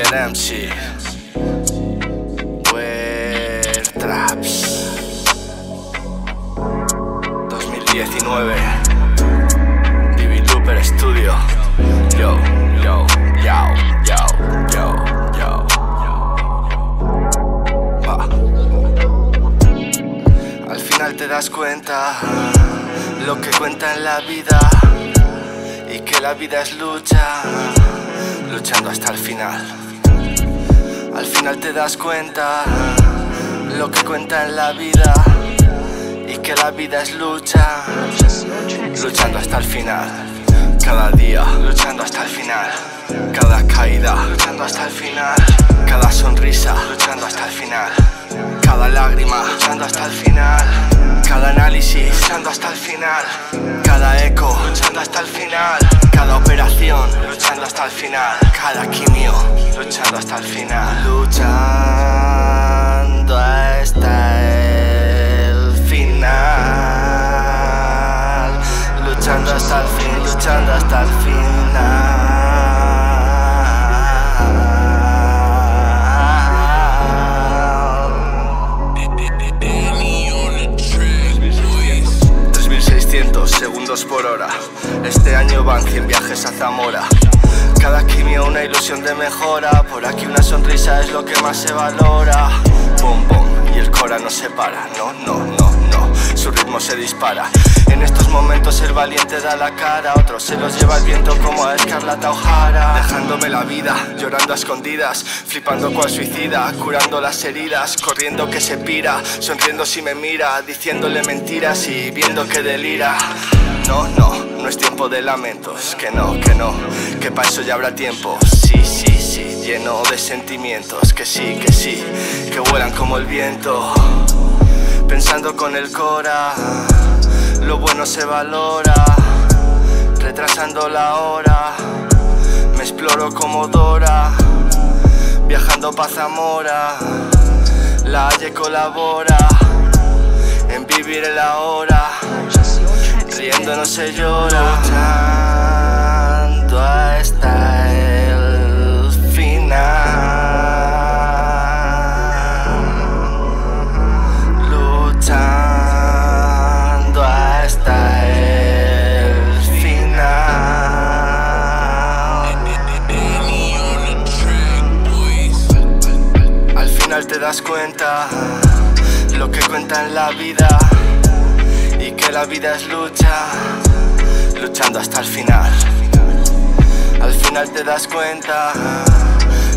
MC. Wear Traps 2019 Divi Looper Studio Yo, yo, yo, yo, yo, yo Va. Al final te das cuenta lo que cuenta en la vida y que la vida es lucha, luchando hasta el final. Al final te das cuenta lo que cuenta en la vida y que la vida es lucha, luchando hasta el final. Cada día, luchando hasta el final. Cada caída, luchando hasta el final. Cada sonrisa, luchando hasta el final. Cada lágrima, luchando hasta el final. Cada análisis, luchando hasta el final. Cada eco, luchando hasta el final. Cada operación, luchando hasta el final. Cada quimio, luchando hasta el final. Luchando hasta el final. Luchando hasta el fin, luchando hasta el final. Danny on the track, boys. 3600 segundos por hora. Este año van 100 viajes a Zamora. Cada quimio una ilusión de mejora. Por aquí una sonrisa es lo que más se valora. Bom, bom, y el cora no se para. No, no, no, no. Su ritmo se dispara. En estos momentos el valiente da la cara. Otros se los lleva el viento como a Escarlata O'Hara. Dejándome la vida, llorando a escondidas. Flipando cual suicida, curando las heridas. Corriendo que se pira, sonriendo si me mira. Diciéndole mentiras y viendo que delira. No, no, no es tiempo de lamentos. Que no, que no, que para eso ya habrá tiempo. Sí, sí, sí, lleno de sentimientos. Que sí, que sí, que vuelan como el viento. Pensando con el cora, lo bueno se valora. Retrasando la hora, me exploro como Dora. Viajando pa' Zamora, la Halle colabora en vivir el ahora. Riendo no se llora. Final te das cuenta lo que cuenta en la vida y que la vida es lucha, luchando hasta el final. Al final te das cuenta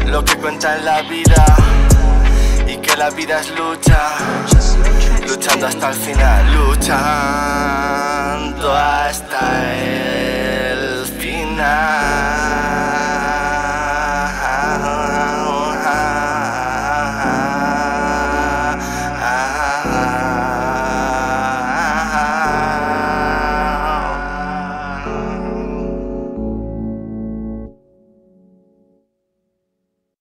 lo que cuenta en la vida y que la vida es lucha, luchando hasta el final, luchando hasta el.